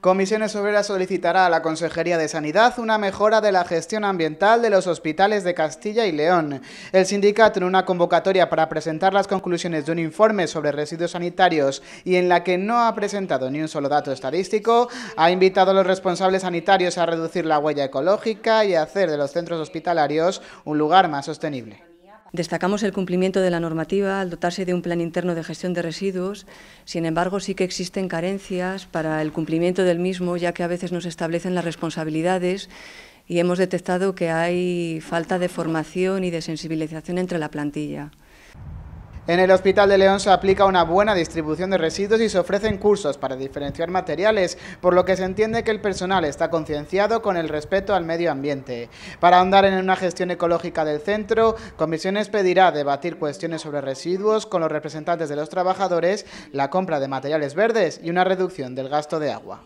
Comisiones Obreras solicitará a la Consejería de Sanidad una mejora de la gestión ambiental de los hospitales de Castilla y León. El sindicato, en una convocatoria para presentar las conclusiones de un informe sobre residuos sanitarios y en la que no ha presentado ni un solo dato estadístico, ha invitado a los responsables sanitarios a reducir la huella ecológica y a hacer de los centros hospitalarios un lugar más sostenible. Destacamos el cumplimiento de la normativa al dotarse de un plan interno de gestión de residuos. Sin embargo, sí que existen carencias para el cumplimiento del mismo, ya que a veces no se establecen las responsabilidades y hemos detectado que hay falta de formación y de sensibilización entre la plantilla. En el Hospital de León se aplica una buena distribución de residuos y se ofrecen cursos para diferenciar materiales, por lo que se entiende que el personal está concienciado con el respeto al medio ambiente. Para ahondar en una gestión ecológica del centro, Comisiones pedirá debatir cuestiones sobre residuos con los representantes de los trabajadores, la compra de materiales verdes y una reducción del gasto de agua.